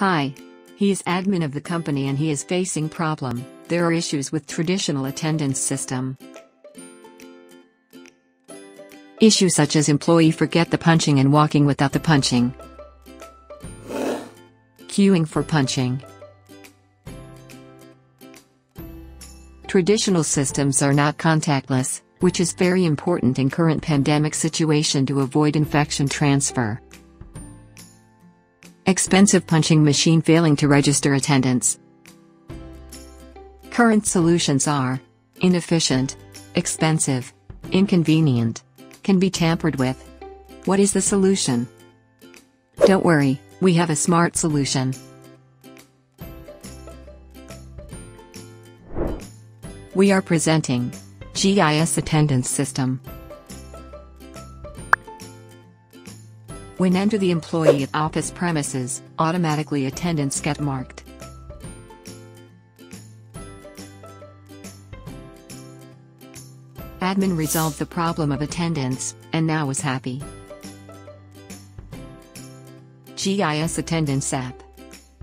Hi. He is admin of the company and he is facing problem. There are issues with traditional attendance system. Issues such as employee forget the punching and walking without the punching. Queuing for punching. Traditional systems are not contactless, which is very important in current pandemic situation to avoid infection transfer. Expensive punching machine failing to register attendance. Current solutions are inefficient, expensive, inconvenient, can be tampered with. What is the solution? Don't worry, we have a smart solution. We are presenting GPS Attendance System. When enter the employee at office premises, automatically attendance get marked. Admin resolved the problem of attendance, and now is happy. GPS Attendance App.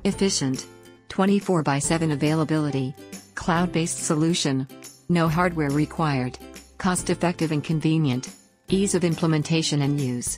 Efficient. 24 by 7 availability. Cloud-based solution. No hardware required. Cost-effective and convenient. Ease of implementation and use.